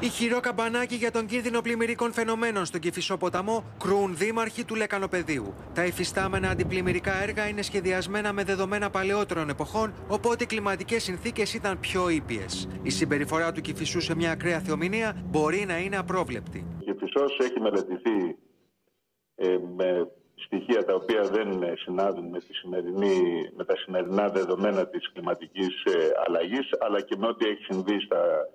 Ηχηρό καμπανάκι για τον κίνδυνο πλημμυρικών φαινομένων στον Κηφισό ποταμό κρούν δήμαρχοι του Λεκανοπεδίου. Τα υφιστάμενα αντιπλημμυρικά έργα είναι σχεδιασμένα με δεδομένα παλαιότερων εποχών, οπότε οι κλιματικές συνθήκες ήταν πιο ήπιες. Η συμπεριφορά του Κηφισού σε μια ακραία θεομηνία μπορεί να είναι απρόβλεπτη. Ο Κηφισός έχει μελετηθεί ε, με στοιχεία τα οποία δεν συνάδουν με, τη σημερινή, με τα σημερινά δεδομένα της κλιματικής ε, αλλαγής αλλά και με ό,τι έχει συμβεί στα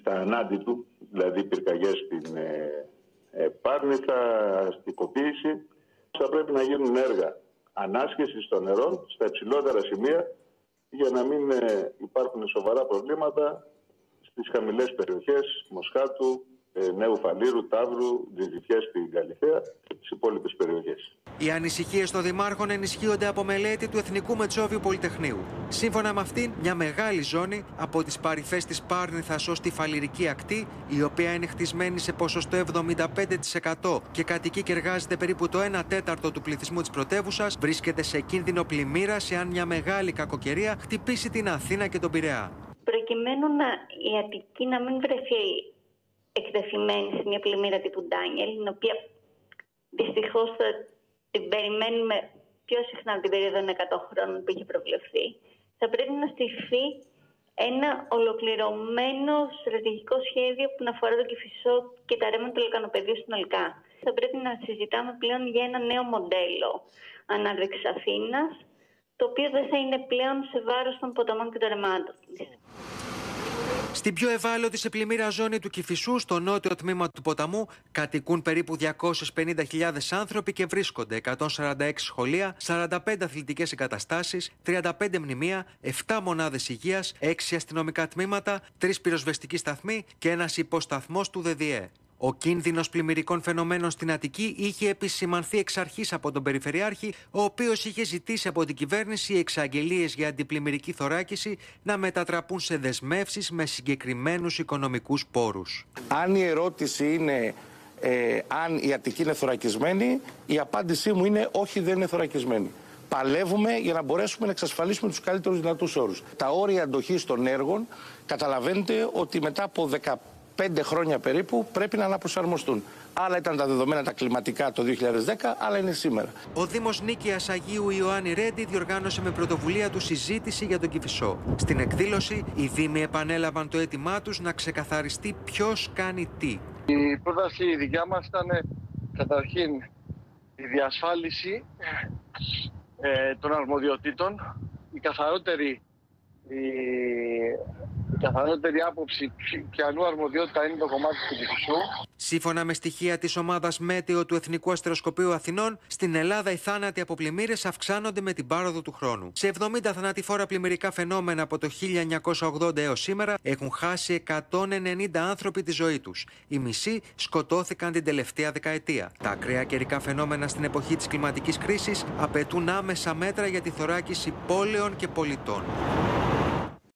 στα ανάντι του, δηλαδή πυρκαγιές στην ε, ε, Πάρνηθα, αστικοποίηση, θα πρέπει να γίνουν έργα ανάσχεσης των νερών στα υψηλότερα σημεία για να μην ε, υπάρχουν σοβαρά προβλήματα στις χαμηλές περιοχές Μοσχάτου, ε, Νέου Φαλήρου, Ταύρου, Τζιζιφιέ στην Καλυθέα και τι υπόλοιπες περιοχές. Οι ανησυχίες των δημάρχων ενισχύονται από μελέτη του Εθνικού Μετσόβιου Πολυτεχνείου. Σύμφωνα με αυτήν, μια μεγάλη ζώνη από τις παρυφές της Πάρνηθας ως τη Φαλυρική ακτή, η οποία είναι χτισμένη σε ποσοστό 75% και κατοικεί και εργάζεται περίπου το 1 τέταρτο του πληθυσμού της πρωτεύουσας, βρίσκεται σε κίνδυνο πλημμύρας εάν μια μεγάλη κακοκαιρία χτυπήσει την Αθήνα και τον Πειραιά. Προκειμένου να, η Αττική να μην βρεθεί εκτεθειμένη σε μια πλημμύρα τύπου Ντάνιελ, την οποία δυστυχώς θα την περιμένουμε πιο συχνά από την περίοδο 100 χρόνων που είχε προβλεφθεί, θα πρέπει να στηθεί ένα ολοκληρωμένο στρατηγικό σχέδιο που να αφορά το Κηφισό και τα ρέματα του λεκανοπεδίου συνολικά. Θα πρέπει να συζητάμε πλέον για ένα νέο μοντέλο ανάδειξης Αθήνας, το οποίο δεν θα είναι πλέον σε βάρος των ποταμών και των ρεμάτων στην πιο ευάλωτη σε πλημμύρα ζώνη του Κηφισού, στο νότιο τμήμα του ποταμού, κατοικούν περίπου 250.000 άνθρωποι και βρίσκονται 146 σχολεία, 45 αθλητικές εγκαταστάσεις, 35 μνημεία, 7 μονάδες υγείας, 6 αστυνομικά τμήματα, 3 πυροσβεστικοί σταθμοί και ένας υποσταθμός του ΔΔΕ. Ο κίνδυνος πλημμυρικών φαινομένων στην Αττική είχε επισημανθεί εξ αρχής από τον Περιφερειάρχη, ο οποίος είχε ζητήσει από την κυβέρνηση εξαγγελίες για αντιπλημμυρική θωράκιση να μετατραπούν σε δεσμεύσεις με συγκεκριμένους οικονομικούς πόρους. Αν η ερώτηση είναι ε, αν η Αττική είναι θωρακισμένη, η απάντησή μου είναι όχι, δεν είναι θωρακισμένη. Παλεύουμε για να μπορέσουμε να εξασφαλίσουμε τους καλύτερους δυνατούς όρους. Τα όρια αντοχής των έργων καταλαβαίνετε ότι μετά από 15 πέντε χρόνια περίπου πρέπει να αναπροσαρμοστούν. Άλλα ήταν τα δεδομένα τα κλιματικά το 2010, άλλα είναι σήμερα. Ο Δήμος Νίκαιας Αγίου Ιωάννη Ρέντι διοργάνωσε με πρωτοβουλία του συζήτηση για τον Κυφισό. Στην εκδήλωση, οι Δήμοι επανέλαβαν το αίτημά τους να ξεκαθαριστεί ποιος κάνει τι. Η πρόταση η δικιά μας ήταν καταρχήν η διασφάλιση ε, των αρμοδιοτήτων, η καθαρότερη η καθαρότερη άποψη ποιανού αρμοδιότητα είναι το κομμάτι του Κυφισού. Σύμφωνα με στοιχεία της ομάδας Μέτεο του Εθνικού Αστεροσκοπείου Αθηνών, στην Ελλάδα οι θάνατοι από πλημμύρες αυξάνονται με την πάροδο του χρόνου. Σε 70 θανατηφόρα πλημμυρικά φαινόμενα από το 1980 έως σήμερα έχουν χάσει 190 άνθρωποι τη ζωή τους. Οι μισοί σκοτώθηκαν την τελευταία δεκαετία. Τα ακραία καιρικά φαινόμενα στην εποχή της κλιματικής κρίσης απαιτούν άμεσα μέτρα για τη θωράκιση πόλεων και πολιτών.